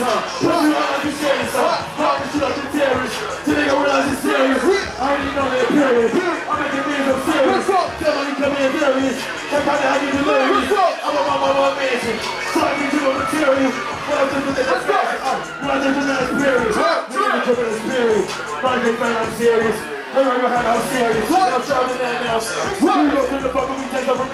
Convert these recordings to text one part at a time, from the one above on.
up. What you all like is serious up. Talking shit like you're realize it's serious. I already know they're period. I'm making memes, I'm serious. Tell them come in various. Can't out how you delirious. I'm on my mansion. So I can do a material. What I'm doing with that experience. What I'm doing with that experience. What I'm doing with that experience. Project man, I'm serious. Never ever had I'm serious. I'm serious. to that now.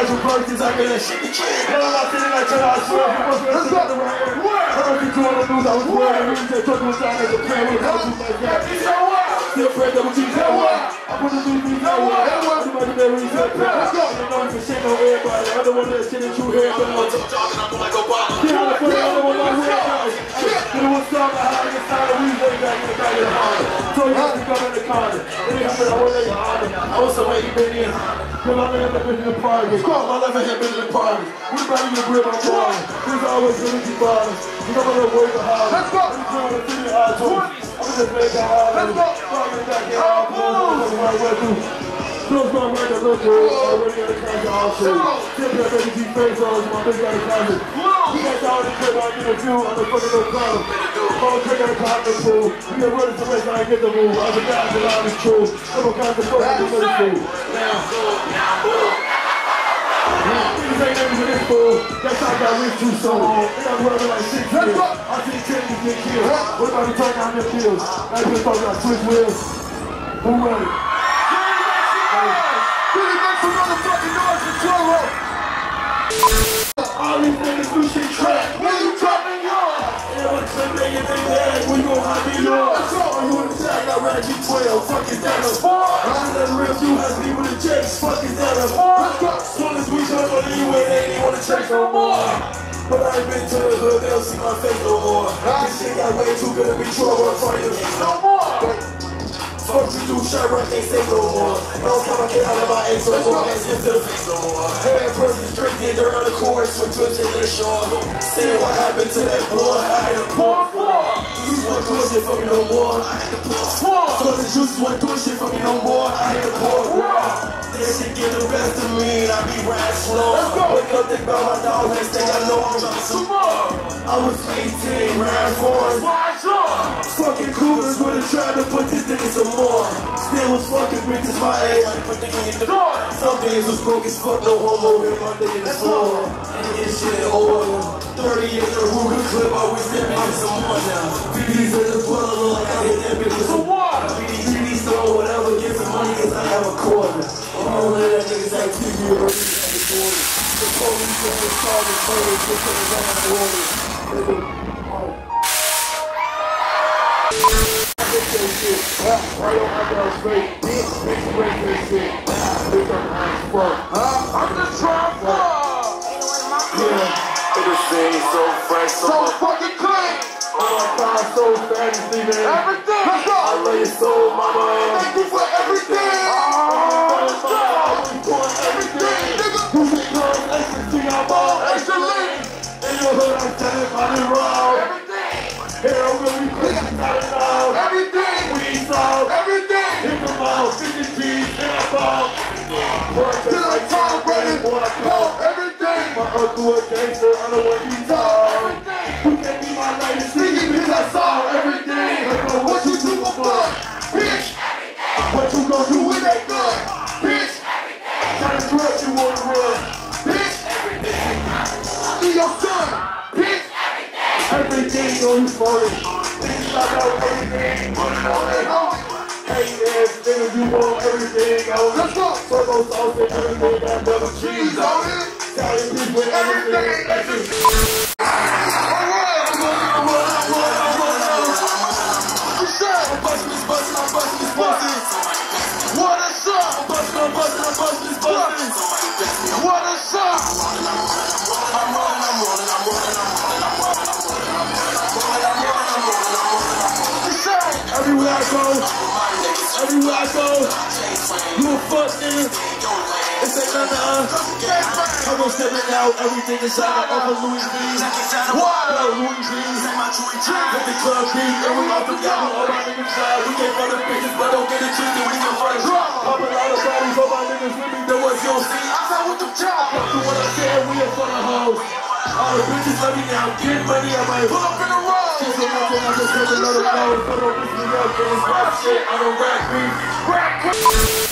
Took the casual purchase, I get that shit. Hell, I'm not sitting like that, I swear. If it wasn't a shit around here. I don't think you on the news, I was worried. We just took one down as a plan with houses like that. Still afraid that we keep that one. I put the new beat that one. That one. Somebody that really said that. Let's go. You know, for shit on everybody. I don't want that shit that you hear, but I'm Get out of front, I don't want my head guys. You know what's up, how I get started, we way back in the back of the honor. So you have to come in the corner. It ain't happening, I want to honor. I was so waiting, been in. Cause my left hand been in the party. My left hand been in the party. We back in the grip, I'm balling. There's always gonna be ballin'. You know what I'm working hard. Let's go. I'm trying to figure out to I'm just making hard. Let's go. Fucking back in all clothes. Right where do. Close my right to look good. Already got a contract also. Tip that baby G face on. My bitch got a contract. We down the I'm in the view. I'm the fucking no problem. Check out the partner pool. We are running the race, I ain't get the move. I'm the guy that I'm the true. I'm a kind of fuck, I'm the fool. Now, Niggas ain't never been this fool. That's how I got rich too so long. And I'm running like six years. I see Kenny get killed. What about the turn down the pills? I just talking about switch wheels. Who ready? Really make some motherfucking noise for Toro. All gon' me yours. You the tag? I ran G12. Fuck is that a bar? I let real you has me with a chase. Fuck that a? Soon as we come on they ain't wanna chase no more. But I ain't been to the hood, they don't see my face no more. This shit got way too good to be true. I'm trying to no more. Fuck you do, shot right, can't say no more. No time I get out of my ace, so go ass into the face no more. Head person drinking dirt on the course, switch to a the shore. Say what happened to that boy, I had to for. You want do shit for me no more, I had to pour for. So the juice want do shit for me no more, I had to pour for. That shit get the best of me, and I be rap slow. Wake up, think about my dog, next thing I know I'm dropping some more. I was 18, round four, Fucking coolers would have tried to put this nigga some more. Still was fucking bitches my age. I put nigga in the door. Some days was broke as fuck, no homo in my nigga in the floor. And this shit in order. 30 in the Ruger clip, I wish that bitch some more now. BD's in the puddle, look like I hit that bitch with some water. BD, BD, stone, whatever, get some money, cause I have a quarter. I'm gonna let that niggas act TV or anything at the border. The police and the charges, murders, just in the round orders. Nigga, oh. Right on my girl's face, bitch, bitch, break this shit. Bitch, I'm high as fuck. So fresh, so So fucking clean. Oh my God, so fantasy, man. Everything. Let's go. I love your soul, mama. Thank you for everything. Oh, Let's go. doing everything. Nigga. You become ecstasy, I'm all Excellent. In your hood, I'm telling money wrong. Everything. Here, I'm gonna be crazy. Everything. We saw. Everything. Hit the mouth, 50 G's, in a ball. Uncle a gangster, I know what he talk. You can't be my latest nigga because I saw everything. What you do for fun, bitch? What you gonna do With that gun, bitch. kind of drug you wanna run? Bitch. Be your son, bitch. Everything on you for it. Things I know everything. Hey, ass nigga, you want everything on Let's go. Turbo sauce and everything, that double cheese on on it. Italian people, everything. everything. You said, I'm busting this, busting, I'm this, busting. What a shot. I'm busting, I'm busting, I'm this, busting. What a shot. You said, Everywhere I go, everywhere I go, you a fuck nigga. To us. I'm gonna step it out, everything inside the upper Louis V. What? Louis V. Let the club beat, and we the gobble, all my niggas side. We get the truth and we can fight drama. Pop a lot of bodies on my niggas with me, then what you'll see. I said with the chopper. To what I said, we in front of hoes. All the bitches let me now, get money, I might Pull up in the road. Just so much, I just had to let them know. Put on this it's shit, I don't rap beef. Rap